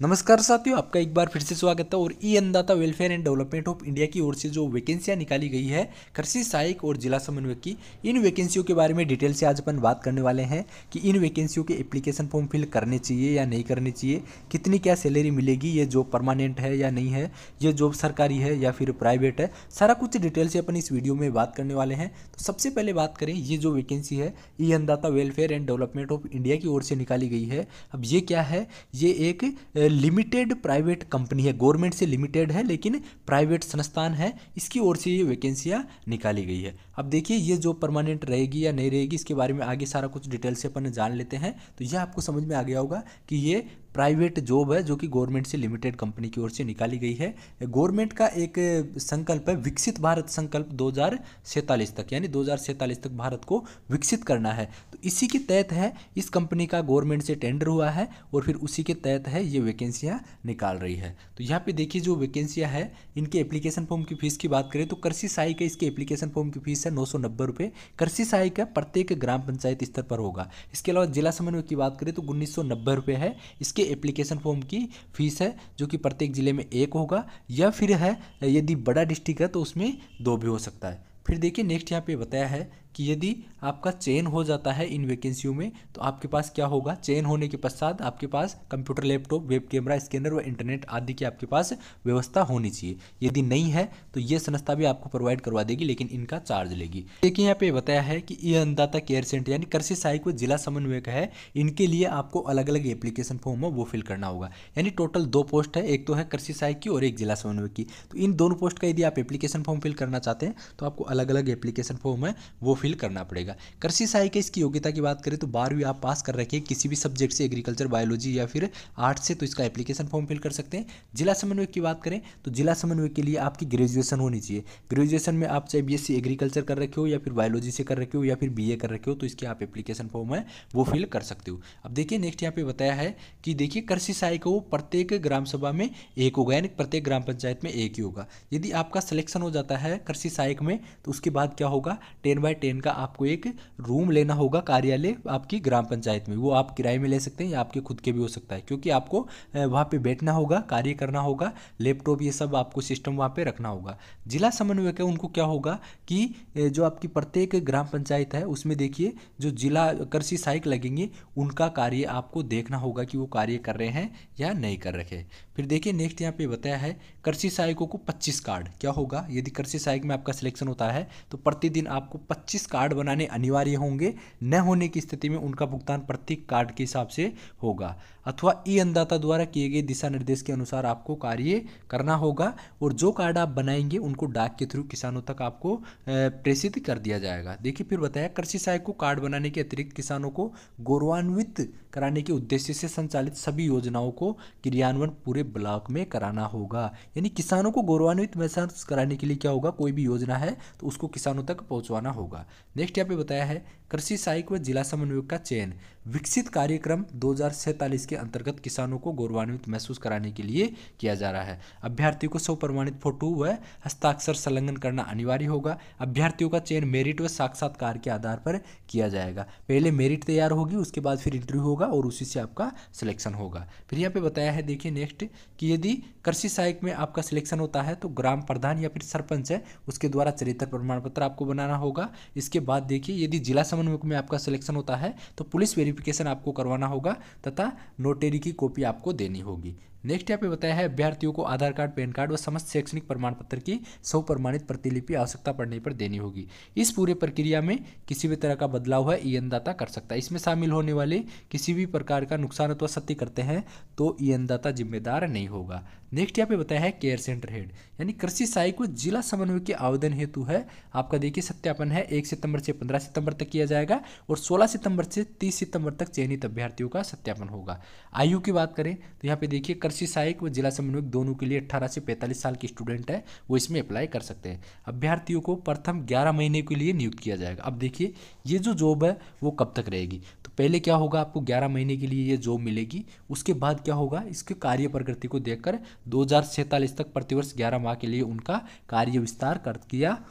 नमस्कार साथियों, आपका एक बार फिर से स्वागत है और e Annadata welfare and development of India की ओर से जो वैकेंसियाँ निकाली गई है, कृषि सहायक और जिला समन्वयक की, इन वैकेंसियों के बारे में डिटेल से आज अपन बात करने वाले हैं कि इन वैकेंसियों के एप्लीकेशन फॉर्म फिल करने चाहिए या नहीं करने चाहिए, कितनी क्या सैलरी मिलेगी, ये जॉब परमानेंट है या नहीं है, ये जॉब सरकारी है या फिर प्राइवेट है, सारा कुछ डिटेल से अपन इस वीडियो में बात करने वाले हैं। तो सबसे पहले बात करें, ये जो वैकेंसी है, e Annadata welfare and development of India की ओर से निकाली गई है। अब ये क्या है? ये एक लिमिटेड प्राइवेट कंपनी है गवर्नमेंट से लिमिटेड है, लेकिन प्राइवेट संस्थान है, इसकी ओर से ये वैकेंसियाँ निकाली गई है। अब देखिए, ये जो परमानेंट रहेगी या नहीं रहेगी, इसके बारे में आगे सारा कुछ डिटेल से अपन जान लेते हैं। तो यह आपको समझ में आ गया होगा कि ये प्राइवेट जॉब है जो कि गवर्नमेंट से लिमिटेड कंपनी की ओर से निकाली गई है। गवर्नमेंट का एक संकल्प है, विकसित भारत संकल्प दो हज़ार सैंतालीस तक, यानी दो हज़ार सैंतालीस तक भारत को विकसित करना है। तो इसी के तहत है, इस कंपनी का गवर्नमेंट से टेंडर हुआ है और फिर उसी के तहत है, ये वैकेंसियाँ निकाल रही है। तो यहाँ पे देखिए, जो वैकेंसियाँ है, इनके एप्लीकेशन फॉर्म की फ़ीस की बात करें तो कृषि सहायक इसके एप्लीकेशन फॉर्म की फ़ीस है नौ सौ नब्बे रुपये कृषि सहायक प्रत्येक ग्राम पंचायत स्तर पर होगा। इसके अलावा जिला समन्वय की बात करें तो उन्नीस सौ नब्बे रुपये है। इसके एप्लीकेशन फॉर्म की फ़ीस है, जो कि प्रत्येक ज़िले में एक होगा, या फिर है, यदि बड़ा डिस्ट्रिक्ट है तो उसमें दो भी हो सकता है। फिर देखिए नेक्स्ट यहाँ पे बताया है कि यदि आपका चयन हो जाता है इन वैकेंसियों में तो आपके पास क्या होगा? चयन होने के पश्चात आपके पास computer laptop web camera scanner व इंटरनेट आदि की आपके पास व्यवस्था होनी चाहिए। यदि नहीं है तो ये संस्था भी आपको प्रोवाइड करवा देगी, लेकिन इनका चार्ज लेगी। देखिए, यहाँ पे बताया है कि ये अन्नदाता केयर सेंटर यानी कृषि सहायक व जिला समन्वयक है, इनके लिए आपको अलग अलग एप्लीकेशन फॉर्म है वो फिल करना होगा। यानी टोटल दो पोस्ट है, एक तो है कृषि सहायक की और एक जिला समन्वयक की। तो इन दोनों पोस्ट का यदि आप एप्लीकेशन फॉर्म फिल करना चाहते हैं तो आपको अलग अलग एप्लीकेशन फॉर्म है, वो फिल करना पड़ेगा। कृषि सहायक इसकी योग्यता की बात करें तो बारहवीं आप पास कर रखे किसी भी सब्जेक्ट से एग्रीकल्चर बायोलॉजी या फिर आर्ट्स से तो इसका एप्लीकेशन फॉर्म फिल कर सकते हैं। जिला समन्वय की बात करें तो जिला समन्वय के लिए आपकी ग्रेजुएशन होनी चाहिए। ग्रेजुएशन में आप चाहे बीएससी एग्रीकल्चर कर रखे हो या फिर बायोलॉजी से कर रखे हो या फिर बीए कर रखे हो तो इसके आप एप्लीकेशन फॉर्म है, वो फिल कर सकते हो। अब देखिए नेक्स्ट यहाँ पे बताया है कि देखिए, कृषि सहायक को प्रत्येक ग्राम सभा में एक होगा, यानी प्रत्येक ग्राम पंचायत में एक ही होगा। यदि आपका सिलेक्शन हो जाता है कृषि सहायक में तो उसके बाद क्या होगा? टेन बाय टेन का आपको एक रूम लेना होगा कार्यालय आपकी ग्राम पंचायत में, वो आप किराए में ले सकते हैं या आपके खुद के भी हो सकता है, क्योंकि आपको वहाँ पे बैठना होगा, कार्य करना होगा, लैपटॉप ये सब आपको सिस्टम वहाँ पे रखना होगा। जिला समन्वयक है, उनको क्या होगा कि जो आपकी प्रत्येक ग्राम पंचायत है, उसमें देखिए, जो जिला कृषि सहायक लगेंगे, उनका कार्य आपको देखना होगा कि वो कार्य कर रहे हैं या नहीं कर रहे फिर देखिए नेक्स्ट यहाँ पे बताया है कृषि सहायकों को 25 कार्ड, क्या होगा? यदि कृषि सहायक में आपका सिलेक्शन होता है तो प्रतिदिन आपको 25 कार्ड बनाने अनिवार्य होंगे, न होने की स्थिति में उनका भुगतान प्रत्येक कार्ड के हिसाब से होगा। अथवा ई अन्नदाता द्वारा किए गए दिशा निर्देश के अनुसार आपको कार्य करना होगा और जो कार्ड आप बनाएँगे, उनको डाक के थ्रू किसानों तक आपको प्रेषित कर दिया जाएगा। देखिए, फिर बताया, कृषि सहायक को कार्ड बनाने के अतिरिक्त किसानों को गौरवान्वित कराने के उद्देश्य से संचालित सभी योजनाओं को क्रियान्वयन पूरे ब्लॉक में कराना होगा। यानी किसानों को गौरवान्वित महसूस कराने के लिए क्या होगा? कोई भी योजना है तो उसको किसानों तक पहुंचवाना होगा। नेक्स्ट यहाँ पे बताया है, कृषि सहायक व जिला समन्वयक का चयन। विकसित कार्यक्रम दो हज़ार सैंतालीस के अंतर्गत किसानों को गौरवान्वित महसूस कराने के लिए किया जा रहा है। अभ्यर्थियों को स्वप्रमाणित फ़ोटो व हस्ताक्षर संलग्न करना अनिवार्य होगा। अभ्यर्थियों का चयन मेरिट व साक्षात्कार के आधार पर किया जाएगा। पहले मेरिट तैयार होगी, उसके बाद फिर इंटरव्यू होगा और उसी से आपका सिलेक्शन होगा। फिर यहाँ पे बताया है, देखिए नेक्स्ट कि यदि कृषि सहायक में आपका सिलेक्शन होता है तो ग्राम प्रधान या फिर सरपंच है, उसके द्वारा चरित्र प्रमाण पत्र आपको बनाना होगा। इसके बाद देखिए, यदि जिला समन्वयक में आपका सिलेक्शन होता है तो पुलिस वेरिफिकेशन आपको करवाना होगा तथा नोटेरी की कॉपी आपको देनी होगी। नेक्स्ट यहाँ पे बताया है, अभ्यर्थियों को आधार कार्ड, पैन कार्ड व समस्त शैक्षणिक प्रमाण पत्र की सौ प्रमाणित प्रतिलिपि आवश्यकता पड़ने पर देनी होगी। इस पूरे प्रक्रिया में किसी भी तरह का बदलाव है ई अन्नदाता कर सकता है। इसमें शामिल होने वाले किसी भी प्रकार का नुकसान अथवा सत्य करते हैं तो ई अन्नदाता जिम्मेदार नहीं होगा। नेक्स्ट यहाँ पे बताया है केयर सेंटर हेड यानी कृषि सहायक को जिला समन्वय के आवेदन हेतु है। आपका देखिए, सत्यापन है, एक सितंबर से पंद्रह सितंबर तक किया जाएगा और सोलह सितंबर से तीस सितंबर तक चयनित अभ्यर्थियों का सत्यापन होगा। आयु की बात करें तो यहाँ पे देखिए कृषि सहायक व जिला समन्वयक दोनों के लिए अट्ठारह से पैंतालीस साल की स्टूडेंट है, वो इसमें अप्लाई कर सकते हैं। अभ्यर्थियों को प्रथम ग्यारह महीने के लिए नियुक्त किया जाएगा। अब देखिए, ये जो जॉब है, वो कब तक रहेगी? तो पहले क्या होगा, आपको ग्यारह महीने के लिए ये जॉब मिलेगी। उसके बाद क्या होगा, इसके कार्य प्रगति को देखकर दो तक प्रतिवर्ष ग्यारह माह के लिए उनका कार्य विस्तार कर किया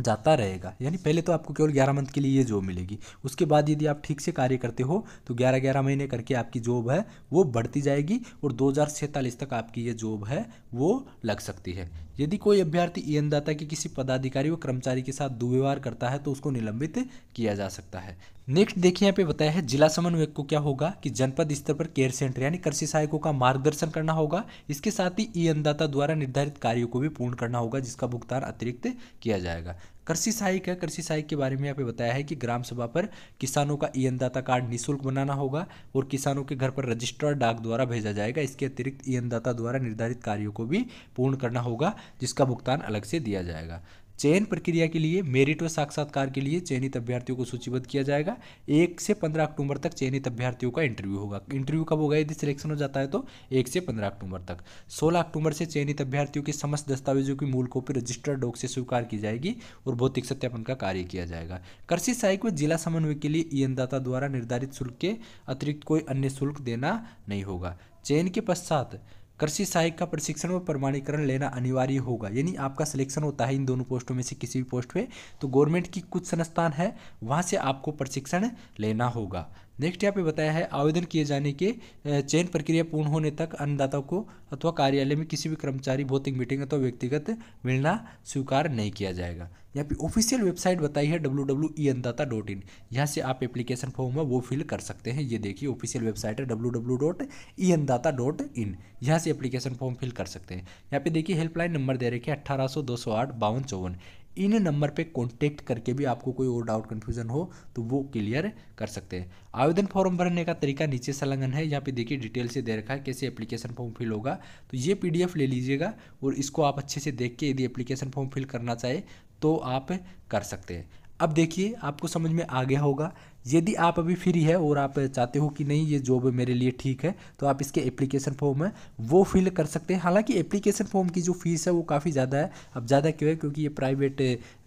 जाता रहेगा। यानी पहले तो आपको केवल ग्यारह मंथ के लिए ये जॉब मिलेगी। उसके बाद यदि आप ठीक से कार्य करते हो तो ग्यारह ग्यारह महीने करके आपकी जॉब है, वो बढ़ती जाएगी और दो तक आपकी ये जॉब है, वो लग सकती है। यदि कोई अभ्यर्थी एनदाता के किसी पदाधिकारी व कर्मचारी के साथ दुर्व्यवहार करता है तो उसको निलंबित किया जा सकता है। नेक्स्ट देखिए यहाँ पे बताया है, जिला समन्वयक को क्या होगा कि जनपद स्तर पर केयर सेंटर यानी कृषि सहायकों का मार्गदर्शन करना होगा। इसके साथ ही ई अन्नदाता द्वारा निर्धारित कार्यों को भी पूर्ण करना होगा, जिसका भुगतान अतिरिक्त किया जाएगा। कृषि सहायक है, कृषि सहायक के बारे में यहाँ पे बताया है कि ग्राम सभा पर किसानों का ई अन्नदाता कार्ड निःशुल्क बनाना होगा और किसानों के घर पर रजिस्ट्रार डाक द्वारा भेजा जाएगा। इसके अतिरिक्त ई अन्नदाता द्वारा निर्धारित कार्यों को भी पूर्ण करना होगा, जिसका भुगतान अलग से दिया जाएगा। चयन प्रक्रिया के लिए, मेरिट व साक्षात्कार के लिए चयनित अभ्यर्थियों को सूचीबद्ध किया जाएगा। एक से पंद्रह अक्टूबर तक चयनित अभ्यर्थियों का इंटरव्यू होगा। इंटरव्यू कब होगा? यदि सिलेक्शन हो जाता है तो एक से पंद्रह अक्टूबर तक। सोलह अक्टूबर से चयनित अभ्यर्थियों के समस्त दस्तावेजों की मूल कॉपी रजिस्टर्ड डॉक से स्वीकार की जाएगी और भौतिक सत्यापन का कार्य किया जाएगा। कृषि सहायक व जिला समन्वय के लिए ई अन्नदाता द्वारा निर्धारित शुल्क के अतिरिक्त कोई अन्य शुल्क देना नहीं होगा। चयन के पश्चात कृषि सहायक का प्रशिक्षण व प्रमाणीकरण लेना अनिवार्य होगा। यानी आपका सिलेक्शन होता है इन दोनों पोस्टों में से किसी भी पोस्ट पे। तो गवर्नमेंट की कुछ संस्थान है, वहाँ से आपको प्रशिक्षण लेना होगा। नेक्स्ट यहाँ पे बताया है आवेदन किए जाने के चयन प्रक्रिया पूर्ण होने तक अन्नदाता को अथवा कार्यालय में किसी भी कर्मचारी, भौतिक मीटिंग अथवा व्यक्तिगत मिलना स्वीकार नहीं किया जाएगा। यहाँ पे ऑफिशियल वेबसाइट बताई है W W E Annadata dot इन यहाँ से आप एप्लीकेशन फॉर्म है, वो फिल कर सकते हैं। ये देखिए ऑफिशियल वेबसाइट है W W dot e Annadata dot in यहाँ से एप्लीकेशन फॉर्म फिल कर सकते हैं। यहाँ पे देखिए हेल्पलाइन नंबर दे रखे अट्ठारह सौ दो सौ आठ बावन चौवन। इन नंबर पे कांटेक्ट करके भी आपको कोई और डाउट कन्फ्यूज़न हो तो वो क्लियर कर सकते हैं। आवेदन फॉर्म भरने का तरीका नीचे संलग्न है, यहाँ पे देखिए डिटेल से दे रखा है, कैसे एप्लीकेशन फॉर्म फिल होगा। तो ये पीडीएफ ले लीजिएगा और इसको आप अच्छे से देख के यदि एप्लीकेशन फॉर्म फिल करना चाहे तो आप कर सकते हैं। अब देखिए, आपको समझ में आ गया होगा यदि आप अभी फ्री है और आप चाहते हो कि नहीं, ये जॉब मेरे लिए ठीक है तो आप इसके एप्लीकेशन फॉर्म है, वो फिल कर सकते हैं। हालाँकि एप्लीकेशन फॉर्म की जो फ़ीस है, वो काफ़ी ज़्यादा है। अब ज़्यादा क्यों है? क्योंकि ये प्राइवेट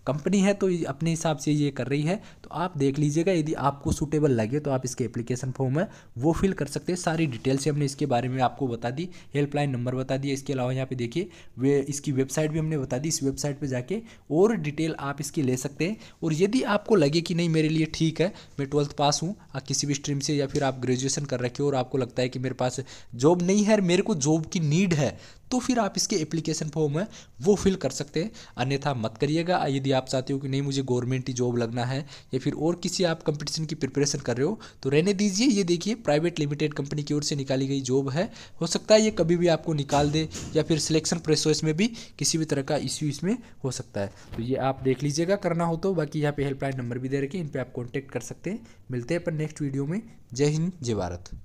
कंपनी है तो अपने हिसाब से ये कर रही है तो आप देख लीजिएगा, यदि आपको सूटेबल लगे तो आप इसके एप्लीकेशन फॉर्म है, वो फिल कर सकते हैं। सारी डिटेल्स से हमने इसके बारे में आपको बता दी हेल्पलाइन नंबर बता दिया। इसके अलावा यहाँ पे देखिए, वे इसकी वेबसाइट भी हमने बता दी। इस वेबसाइट पर जाके और डिटेल आप इसकी ले सकते हैं। और यदि आपको लगे कि नहीं, मेरे लिए ठीक है, मैं ट्वेल्थ पास हूँ किसी भी स्ट्रीम से या फिर आप ग्रेजुएशन कर रखे हो और आपको लगता है कि मेरे पास जॉब नहीं है, मेरे को जॉब की नीड है तो फिर आप इसके एप्लीकेशन फॉर्म है, वो फिल कर सकते हैं। अन्यथा मत करिएगा। यदि आप चाहते हो कि नहीं, मुझे गवर्नमेंट ही जॉब लगना है, या फिर और किसी आप कंपटीशन की प्रिपरेशन कर रहे हो तो रहने दीजिए। ये देखिए प्राइवेट लिमिटेड कंपनी की ओर से निकाली गई जॉब है। हो सकता है ये कभी भी आपको निकाल दे, या फिर सिलेक्शन प्रोसेस में भी किसी भी तरह का इश्यू इसमें हो सकता है। तो ये आप देख लीजिएगा, करना हो तो। बाकी यहाँ पे हेल्पलाइन नंबर भी दे रखे इन पर आप कॉन्टैक्ट कर सकते हैं। मिलते हैं अपन नेक्स्ट वीडियो में। जय हिंद, जय भारत।